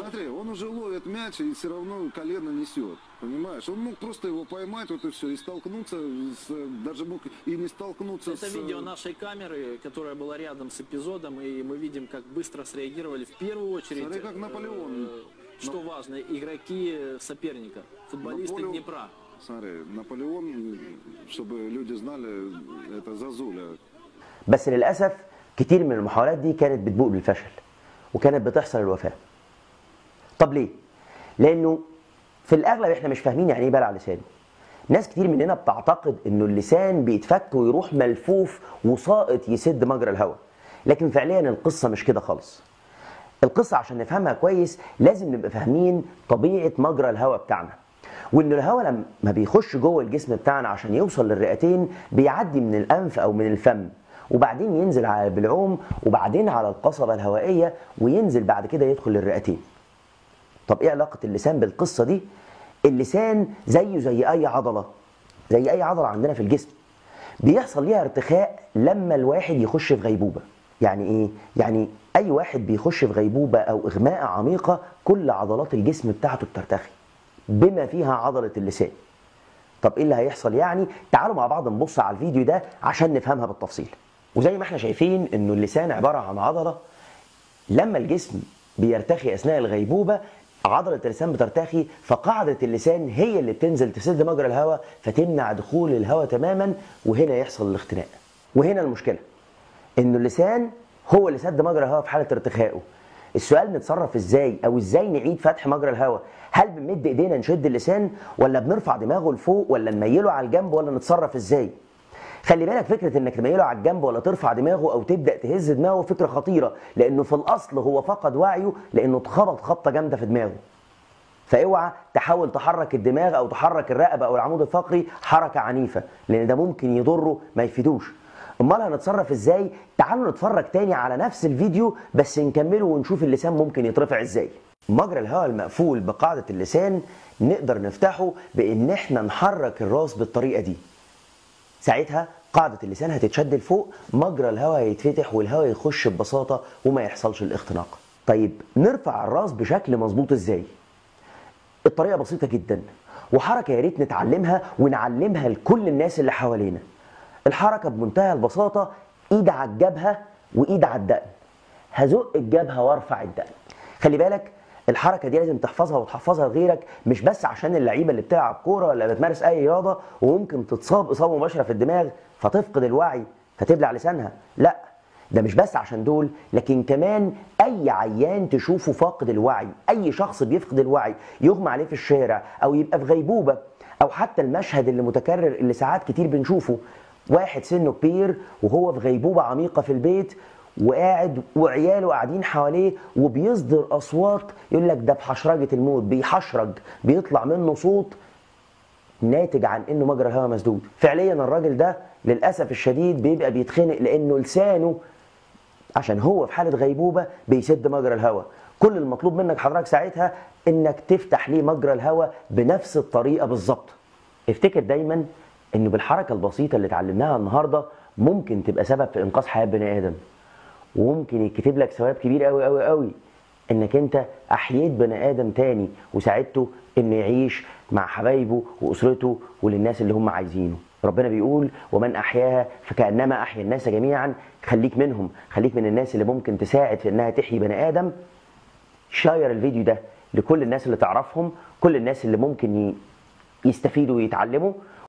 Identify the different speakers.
Speaker 1: Смотри, он уже ловит мяч и все равно колено несет. Понимаешь? Он мог просто его поймать, вот и все, и столкнуться, с, даже мог и не столкнуться
Speaker 2: Это
Speaker 1: с...
Speaker 2: видео нашей камеры, которая была рядом с эпизодом, и мы видим, как быстро среагировали. В первую очередь,
Speaker 1: Смотри, как Наполеон.
Speaker 2: э, что важно, игроки соперника, футболисты
Speaker 1: Наполеон-
Speaker 2: Днепра.
Speaker 1: Смотри, Наполеон, чтобы люди знали, это Зазуля.
Speaker 3: بس للاسف كتير من المحاولات دي كانت بتبوء بالفشل وكانت بتحصل الوفاه طب ليه؟ لأنه في الأغلب إحنا مش فاهمين يعني إيه بلع لسان ناس كتير مننا بتعتقد إنه اللسان بيتفك ويروح ملفوف وساقط يسد مجرى الهواء. لكن فعليا القصة مش كده خالص. القصة عشان نفهمها كويس لازم نبقى فاهمين طبيعة مجرى الهواء بتاعنا. وان الهواء لما بيخش جوه الجسم بتاعنا عشان يوصل للرئتين بيعدي من الأنف أو من الفم وبعدين ينزل على البلعوم وبعدين على القصبة الهوائية وينزل بعد كده يدخل للرئتين. طب إيه علاقة اللسان بالقصة دي؟ اللسان زيه زي أي عضلة زي أي عضلة عندنا في الجسم. بيحصل ليها ارتخاء لما الواحد يخش في غيبوبة. يعني إيه؟ يعني أي واحد بيخش في غيبوبة أو إغماء عميقة كل عضلات الجسم بتاعته بترتخي بما فيها عضلة اللسان. طب إيه اللي هيحصل يعني؟ تعالوا مع بعض نبص على الفيديو ده عشان نفهمها بالتفصيل. وزي ما إحنا شايفين إنه اللسان عبارة عن عضلة لما الجسم بيرتخي أثناء الغيبوبة عضلة اللسان بترتخي فقاعدة اللسان هي اللي بتنزل تسد مجرى الهواء فتمنع دخول الهواء تماما وهنا يحصل الاختناق. وهنا المشكلة إنه اللسان هو اللي سد مجرى الهواء في حالة ارتخائه. السؤال نتصرف إزاي؟ أو إزاي نعيد فتح مجرى الهواء؟ هل بنمد إيدينا نشد اللسان ولا بنرفع دماغه لفوق ولا نميله على الجنب ولا نتصرف إزاي؟ خلي بالك فكرة إنك تميله على الجنب ولا ترفع دماغه أو تبدأ تهز دماغه فكرة خطيرة لأنه في الأصل هو فقد وعيه لأنه اتخبط خبطة جامدة في دماغه. فأوعى تحاول تحرك الدماغ أو تحرك الرقبة أو العمود الفقري حركة عنيفة لأن ده ممكن يضره ما يفيدوش. أمال هنتصرف إزاي؟ تعالوا نتفرج تاني على نفس الفيديو بس نكمله ونشوف اللسان ممكن يترفع إزاي. مجرى الهواء المقفول بقاعدة اللسان نقدر نفتحه بإن إحنا نحرك الراس بالطريقة دي. ساعتها قاعدة اللسان هتتشد لفوق مجرى الهواء هيتفتح والهواء يخش ببساطة وما يحصلش الاختناق. طيب نرفع الراس بشكل مظبوط إزاي؟ الطريقة بسيطة جدا. وحركة يا ريت نتعلمها ونعلمها لكل الناس اللي حوالينا. الحركة بمنتهى البساطة إيد على الجبهة وإيد على الدقن. هزق الجبهة وارفع الدقن. خلي بالك الحركة دي لازم تحفظها وتحفظها لغيرك مش بس عشان اللعيبة اللي بتلعب كورة ولا بتمارس أي رياضة وممكن تتصاب إصابة مباشرة في الدماغ فتفقد الوعي فتبلع لسانها. لا ده مش بس عشان دول لكن كمان أي عيان تشوفه فاقد الوعي أي شخص بيفقد الوعي يغمى عليه في الشارع أو يبقى في غيبوبة أو حتى المشهد اللي متكرر اللي ساعات كتير بنشوفه واحد سنه كبير وهو في غيبوبة عميقة في البيت وقاعد وعياله قاعدين حواليه وبيصدر أصوات يقول لك ده بحشرجة الموت بيحشرج بيطلع منه صوت ناتج عن إنه مجرى الهواء مسدود. فعليا الراجل ده للأسف الشديد بيبقى بيتخنق لأنه لسانه عشان هو في حالة غيبوبة بيسد مجرى الهواء كل المطلوب منك حضرتك ساعتها إنك تفتح ليه مجرى الهواء بنفس الطريقة بالظبط. افتكر دايما إنه بالحركة البسيطة اللي اتعلمناها النهارده ممكن تبقى سبب في إنقاذ حياة بني آدم. وممكن يتكتب لك ثواب كبير قوي قوي قوي إنك أنت أحييت بني آدم تاني وساعدته إنه يعيش مع حبايبه وأسرته وللناس اللي هم عايزينه. ربنا بيقول ومن أحياها فكأنما أحيا الناس جميعا. خليك منهم خليك من الناس اللي ممكن تساعد في إنها تحيي بني آدم. شاير الفيديو ده لكل الناس اللي تعرفهم كل الناس اللي ممكن يستفيدوا ويتعلموا.